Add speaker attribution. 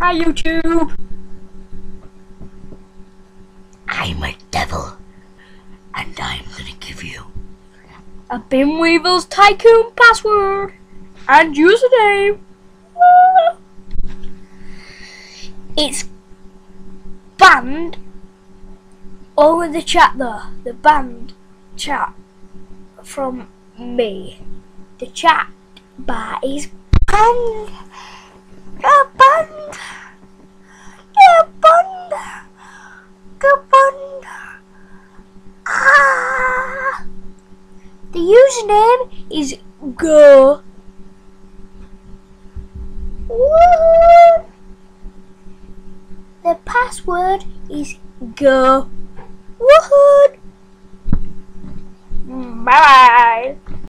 Speaker 1: Hi YouTube.
Speaker 2: I'm a devil, and I'm gonna give you
Speaker 1: A Bin Weevil's Tycoon password and username. It's banned over the chat though. The banned chat from me. The chat bar is banned. You're banned. You're banned. You're banned. Ah. The username is go. The password is go. Woohoo! Bye bye.